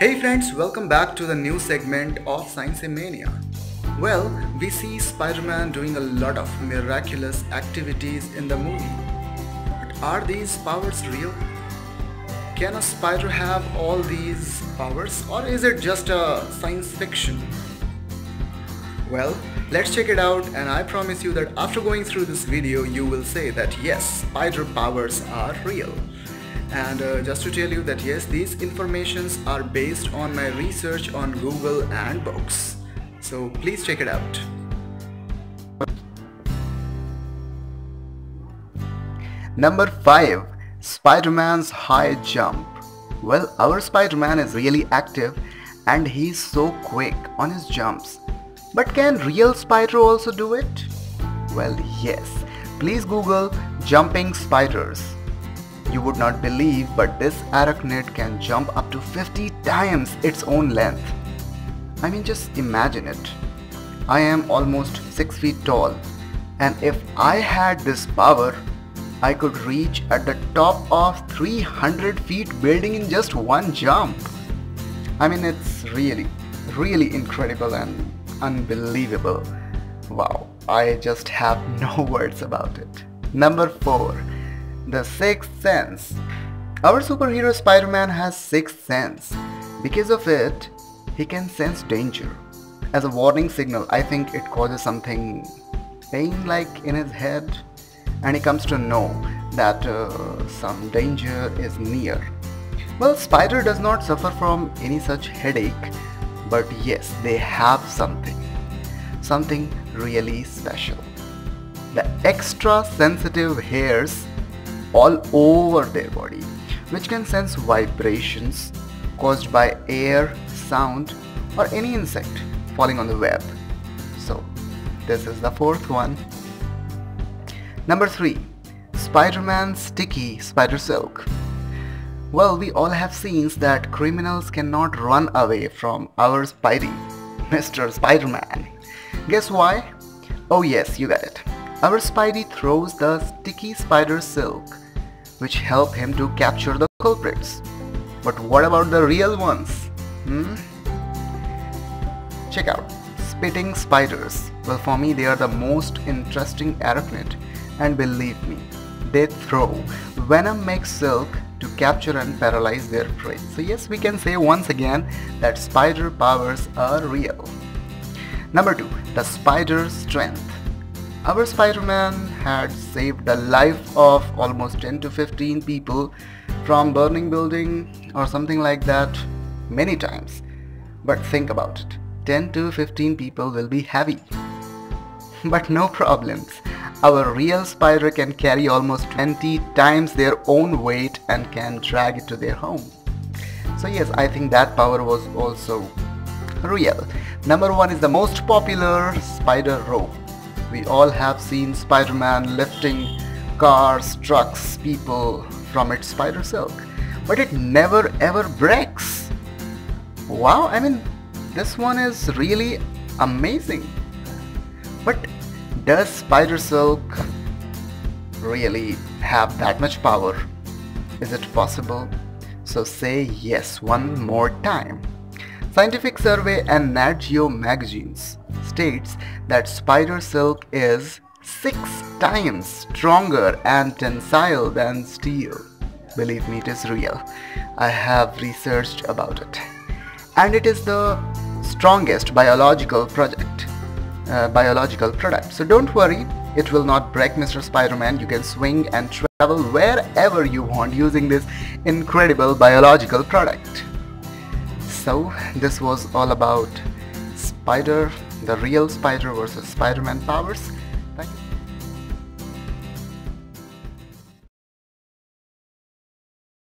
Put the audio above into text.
Hey friends, welcome back to the new segment of Science Mania. Well, we see Spider-Man doing a lot of miraculous activities in the movie. But are these powers real? Can a spider have all these powers or is it just a science fiction? Well, let's check it out and I promise you that after going through this video you will say that yes, spider powers are real and uh, just to tell you that yes these informations are based on my research on Google and books. So please check it out. Number 5 Spider-Man's high jump. Well our Spider-Man is really active and he's so quick on his jumps. But can real spider also do it? Well yes. Please google jumping spiders you would not believe, but this arachnid can jump up to 50 times its own length. I mean, just imagine it. I am almost 6 feet tall, and if I had this power, I could reach at the top of 300 feet building in just one jump. I mean, it's really, really incredible and unbelievable. Wow, I just have no words about it. Number 4 the Sixth Sense. Our superhero Spider-Man has Sixth Sense. Because of it, he can sense danger. As a warning signal, I think it causes something pain like in his head and he comes to know that uh, some danger is near. Well, Spider does not suffer from any such headache, but yes, they have something. Something really special. The extra sensitive hairs all over their body, which can sense vibrations caused by air, sound, or any insect falling on the web. So, this is the fourth one. Number 3. Spider-Man Sticky Spider Silk. Well, we all have seen that criminals cannot run away from our Spidey, Mr. Spider-Man. Guess why? Oh yes, you got it. Our Spidey throws the sticky spider silk which help him to capture the culprits. But what about the real ones? Hmm? Check out spitting spiders. Well, for me, they are the most interesting arachnid, and believe me, they throw venom makes silk to capture and paralyze their prey. So yes, we can say once again that spider powers are real. Number two, the spider strength. Our Spider-Man had saved the life of almost 10 to 15 people from burning building or something like that many times. But think about it. 10 to 15 people will be heavy. But no problems. Our real spider can carry almost 20 times their own weight and can drag it to their home. So yes, I think that power was also real. Number one is the most popular spider rope. We all have seen Spider-Man lifting cars, trucks, people from its spider silk. But it never ever breaks. Wow, I mean, this one is really amazing. But does spider silk really have that much power? Is it possible? So say yes one more time. Scientific Survey and Nat Geo magazines states that spider silk is six times stronger and tensile than steel. Believe me, it is real. I have researched about it. And it is the strongest biological project, uh, biological product. So don't worry, it will not break Mr. Spider-Man. You can swing and travel wherever you want using this incredible biological product. So this was all about Spider the real Spider versus Spider-Man powers. Thank you.